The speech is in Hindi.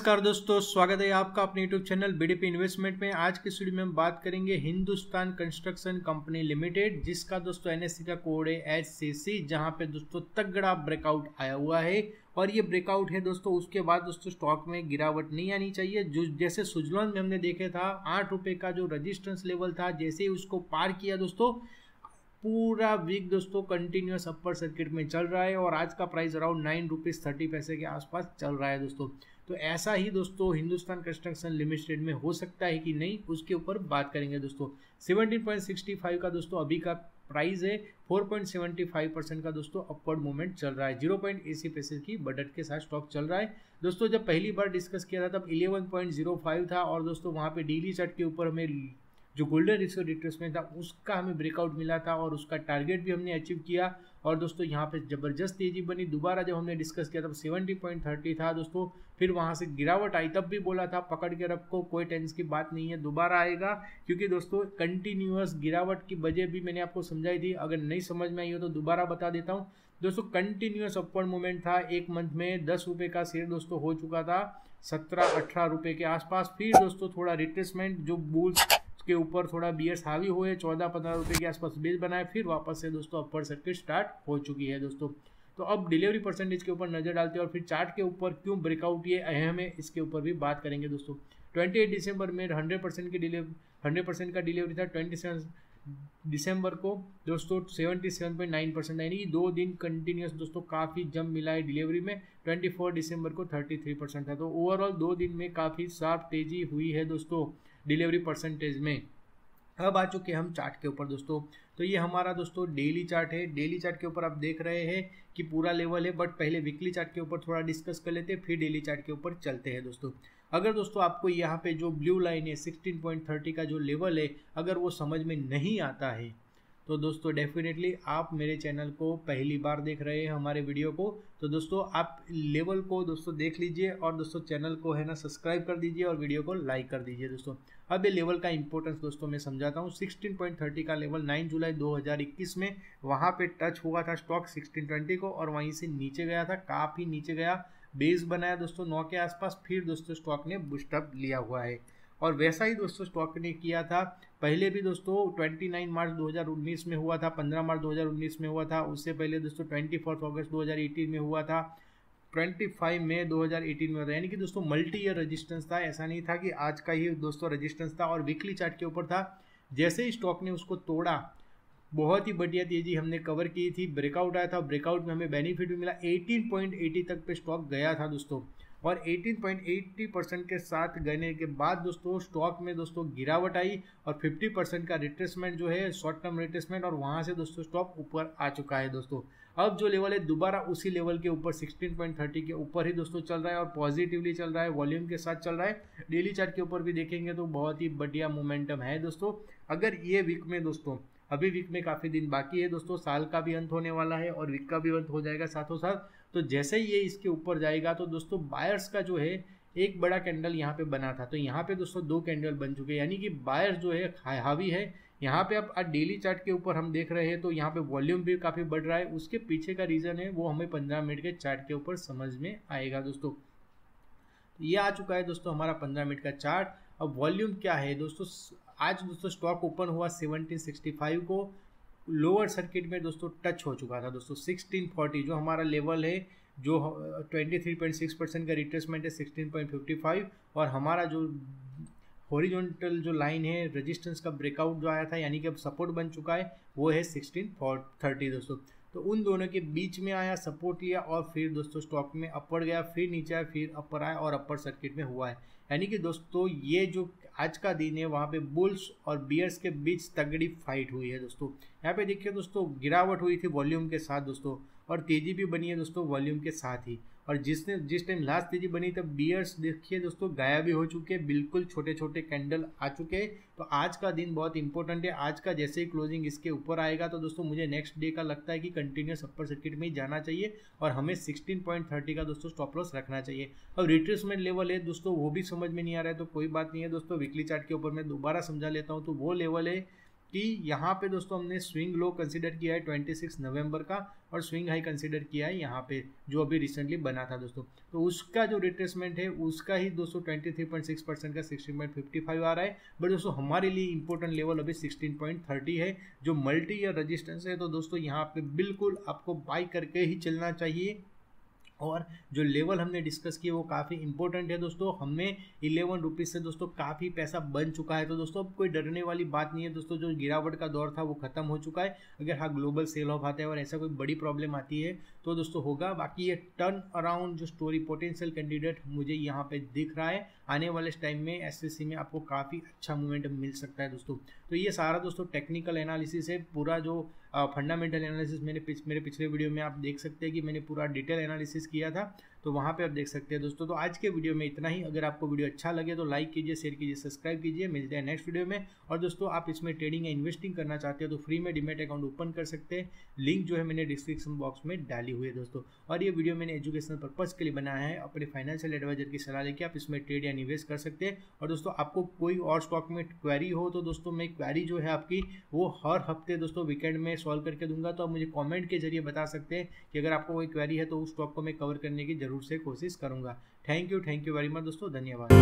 नमस्कार दोस्तों, स्वागत है आपका अपने यूट्यूब चैनल बीडीपी इन्वेस्टमेंट में। आज की वीडियो में हम बात करेंगे हिंदुस्तान कंस्ट्रक्शन कंपनी लिमिटेड, जिसका दोस्तों एनएससी का कोड है एच सी सी जहाँ पे दोस्तों तगड़ा ब्रेकआउट आया हुआ है। और ये ब्रेकआउट है दोस्तों, उसके बाद दोस्तों स्टॉक में गिरावट नहीं आनी चाहिए। जो, जैसे सुजलॉन में हमने देखे था, आठ रुपये का जो रजिस्टेंस लेवल था, जैसे ही उसको पार किया दोस्तों, पूरा वीक दोस्तों कंटिन्यूस अपर सर्किट में चल रहा है। और आज का price around nine rupees thirty पैसे के आसपास चल रहा है दोस्तों। तो ऐसा ही दोस्तों हिंदुस्तान कंस्ट्रक्शन लिमिटेड में हो सकता है कि नहीं, उसके ऊपर बात करेंगे दोस्तों। 17.65 का दोस्तों अभी का प्राइस है 4.75 परसेंट का दोस्तों अपवर्ड मूवमेंट चल रहा है। ज़ीरो पॉइंट पैसे की बजट के साथ स्टॉक चल रहा है। दोस्तों जब पहली बार डिस्कस किया था तब 11.05 था और दोस्तों वहाँ पे डेली चार्ट के ऊपर हमें जो गोल्डन रिस्क रिट्रेसमेंट था, उसका हमें ब्रेकआउट मिला था और उसका टारगेट भी हमने अचीव किया। और दोस्तों, यहाँ पे ज़बरदस्त तेज़ी बनी। दोबारा जब हमने डिस्कस किया, तब सेवेंटी पॉइंट थर्टी था दोस्तों। फिर वहाँ से गिरावट आई, तब भी बोला था, पकड़ के रखो, कोई टेंस की बात नहीं है, दोबारा आएगा। क्योंकि दोस्तों कंटिन्यूस गिरावट की वजह भी मैंने आपको समझाई थी। अगर नहीं समझ में आई हो तो दोबारा बता देता हूँ। दोस्तों कंटिन्यूस अपवर्ड मूवमेंट था। एक मंथ में दस रुपये का शेयर दोस्तों हो चुका था, सत्रह अठारह रुपये के आसपास। फिर दोस्तों, थोड़ा रिट्रेसमेंट जो बुल्स के ऊपर थोड़ा बियर्स हावी हुए चौदह पंद्रह रुपये के आसपास बेस बनाए, फिर वापस से दोस्तों अपर सर्किट स्टार्ट हो चुकी है दोस्तों। तो अब डिलीवरी परसेंटेज के ऊपर नज़र डालते हैं और फिर चार्ट के ऊपर क्यों ब्रेकआउट ये अहम है इसके ऊपर भी बात करेंगे दोस्तों। ट्वेंटी दिसंबर में हंड्रेड परसेंट की डिलीवरी हंड्रेड परसेंट का डिलीवरी था, ट्वेंटी दिसंबर को दोस्तों seventy seven point nine percent यानी कि दो दिन कंटिन्यूस दोस्तों काफ़ी जम मिला है डिलीवरी में, ट्वेंटी फोर दिसंबर को थर्टी थ्री परसेंट था। तो ओवरऑल दो दिन में काफ़ी साफ़ तेज़ी हुई है दोस्तों। डिलीवरी परसेंटेज में। अब आ चुके हम चार्ट के ऊपर दोस्तों। तो ये हमारा दोस्तों डेली चार्ट है। डेली चार्ट के ऊपर आप देख रहे हैं कि पूरा लेवल है, बट पहले वीकली चार्ट के ऊपर थोड़ा डिस्कस कर लेते हैं, फिर डेली चार्ट के ऊपर चलते हैं दोस्तों। अगर दोस्तों आपको यहाँ पे जो ब्लू लाइन है 16.30 का जो लेवल है, अगर वो समझ में नहीं आता है तो दोस्तों डेफिनेटली आप मेरे चैनल को पहली बार देख रहे हैं, हमारे वीडियो को। तो दोस्तों, आप लेवल को दोस्तों देख लीजिए और दोस्तों चैनल को है ना सब्सक्राइब कर दीजिए और वीडियो को लाइक कर दीजिए दोस्तों। अब ये लेवल का इंपॉर्टेंस दोस्तों मैं समझाता हूँ। 16.30 का लेवल 9 जुलाई 2021 में वहाँ पे टच हुआ था स्टॉक 1620 को और वहीं से नीचे गया था काफ़ी नीचे गया। बेस बनाया दोस्तों नौ के आसपास, फिर दोस्तों स्टॉक ने बुस्टअप लिया हुआ है। और वैसा ही दोस्तों स्टॉक ने किया था। पहले भी दोस्तों 29 मार्च 2019 में हुआ था 15 मार्च 2019 में हुआ था, उससे पहले दोस्तों ट्वेंटी अगस्त 2018 में हुआ था। 25 मई 2018 में होता यानी कि दोस्तों मल्टी ईयर रजिस्टेंस था। ऐसा नहीं था कि आज का ही दोस्तों रजिस्टेंस था और वीकली चार्ट के ऊपर था। जैसे ही स्टॉक ने उसको तोड़ा, बहुत ही बढ़िया तेज़ी हमने कवर की थी। ब्रेकआउट आया था ब्रेकआउट में हमें बेनिफिट भी मिला। 18.80 तक पे स्टॉक गया था दोस्तों। और 18.80 परसेंट के साथ गने के बाद दोस्तों स्टॉक में दोस्तों गिरावट आई और 50 परसेंट का रिट्रेसमेंट जो है शॉर्ट टर्म रिट्रेसमेंट और वहाँ से दोस्तों स्टॉक ऊपर आ चुका है दोस्तों। अब जो लेवल है, दोबारा उसी लेवल के ऊपर 16.30 के ऊपर ही दोस्तों चल रहा है और पॉजिटिवली चल रहा है वॉल्यूम के साथ चल रहा है। डेली चार्ट के ऊपर भी देखेंगे तो बहुत ही बढ़िया मोमेंटम है दोस्तों। अगर ये वीक में दोस्तों, अभी वीक में काफ़ी दिन बाकी है दोस्तों, साल का भी अंत होने वाला है और वीक का भी अंत हो जाएगा साथों साथ तो जैसे ही ये इसके ऊपर जाएगा तो दोस्तों बायर्स का जो है, एक बड़ा कैंडल यहाँ पे बना था। तो यहाँ पे दोस्तों दो कैंडल बन चुके हैं। यानी कि बायर्स जो है हावी है। यहाँ पे अब डेली चार्ट के ऊपर हम देख रहे हैं तो यहाँ पे वॉल्यूम भी काफ़ी बढ़ रहा है। उसके पीछे का रीज़न है, वो हमें पंद्रह मिनट के चार्ट के ऊपर समझ में आएगा दोस्तों। तो ये आ चुका है दोस्तों हमारा पंद्रह मिनट का चार्ट अब वॉल्यूम क्या है दोस्तों? आज दोस्तों स्टॉक ओपन हुआ फाइव को। लोअर सर्किट में दोस्तों टच हो चुका था। दोस्तों 1640 जो हमारा लेवल है, जो 23.6 परसेंट का रिट्रेसमेंट है 16.55 और हमारा जो हॉरिजॉन्टल जो लाइन है रेजिस्टेंस का ब्रेकआउट जो आया था, यानी कि अब सपोर्ट बन चुका है, वो है सिक्सटीन थर्टी दोस्तों। तो उन दोनों के बीच में आया सपोर्ट लिया और फिर दोस्तों स्टॉक में अपर गया, फिर नीचे आया, फिर अपर आया और अपर सर्किट में हुआ है। यानी कि दोस्तों ये जो आज का दिन है, वहाँ पे बुल्स और बियर्स के बीच तगड़ी फाइट हुई है दोस्तों। यहाँ पे देखिए दोस्तों, गिरावट हुई थी वॉल्यूम के साथ दोस्तों। और तेज़ी भी बनी है दोस्तों वॉल्यूम के साथ ही। और जिसने, जिस टाइम लास्ट तेज़ी बनी तब बियर्स देखिए दोस्तों गायब भी हो चुके हैं, बिल्कुल छोटे छोटे कैंडल आ चुके हैं। तो आज का दिन बहुत इंपॉर्टेंट है, आज का जैसे ही क्लोजिंग इसके ऊपर आएगा तो दोस्तों मुझे नेक्स्ट डे का लगता है कि कंटिन्यूस अपर सर्किट में ही जाना चाहिए और हमें 16.30 का दोस्तों स्टॉप लॉस रखना चाहिए। अब रिट्रेसमेंट लेवल है दोस्तों, वो भी समझ में नहीं आ रहा है तो कोई बात नहीं है दोस्तों वीकली चार्ट के ऊपर मैं दोबारा समझा लेता हूँ तो वो लेवल है कि यहाँ पे दोस्तों हमने स्विंग लो कंसिडर किया है 26 नवंबर का और स्विंग हाई कंसिडर किया है यहाँ पे, जो अभी रिसेंटली बना था दोस्तों। तो उसका जो रिट्रेसमेंट है, उसका ही दोस्तों 23.6 परसेंट का 16.55 आ रहा है। बट दोस्तों हमारे लिए इंपॉर्टेंट लेवल अभी 16.30 है, जो मल्टी या रजिस्टेंस है तो दोस्तों यहाँ पे बिल्कुल आपको बाई करके ही चलना चाहिए। और जो लेवल हमने डिस्कस किया वो काफ़ी इंपॉर्टेंट है दोस्तों। हमें इलेवन रुपीज़ से दोस्तों काफ़ी पैसा बन चुका है। तो दोस्तों, अब कोई डरने वाली बात नहीं है दोस्तों, जो गिरावट का दौर था वो खत्म हो चुका है। अगर हाँ ग्लोबल सेल ऑफ़ आता है और ऐसा कोई बड़ी प्रॉब्लम आती है तो दोस्तों होगा। बाकी ये टर्न अराउंड जो स्टोरी पोटेंशियल कैंडिडेट मुझे यहाँ पर दिख रहा है। आने वाले टाइम में एसएससी में आपको काफ़ी अच्छा मूवमेंट मिल सकता है दोस्तों। तो ये सारा दोस्तों टेक्निकल एनालिसिस है। पूरा जो फंडामेंटल एनालिसिस मैंने पिछ, मेरे पिछले वीडियो में आप देख सकते हैं कि मैंने पूरा डिटेल एनालिसिस किया था। तो वहाँ पे आप देख सकते हैं दोस्तों। तो आज के वीडियो में इतना ही। अगर आपको वीडियो अच्छा लगे तो लाइक कीजिए, शेयर कीजिए, सब्सक्राइब कीजिए। मिलते हैं नेक्स्ट वीडियो में। और दोस्तों, आप इसमें ट्रेडिंग या इन्वेस्टिंग करना चाहते हो तो फ्री में डिमेट अकाउंट ओपन कर सकते हैं। लिंक जो है मैंने डिस्क्रिप्शन बॉक्स में डाली हुई है दोस्तों। और ये वीडियो मैंने एजुकेशनल पर्पज़ के लिए बनाया है। अपने फाइनेंशियल एडवाइजर की सलाह लेके आप इसमें ट्रेड या निवेश कर सकते हैं। और दोस्तों, आपको कोई और स्टॉक में क्वेरी हो तो दोस्तों, मैं क्वेरी जो है आपकी, वो हर हफ़्ते दोस्तों वीकेंड में सॉल्व करके दूँगा। तो आप मुझे कॉमेंट के ज़रिए बता सकते हैं कि अगर आपको कोई क्वेरी है तो उस स्टॉक को मैं कवर करने की ज़रूर से कोशिश करूँगा। Thank you thank you very much दोस्तों धन्यवाद।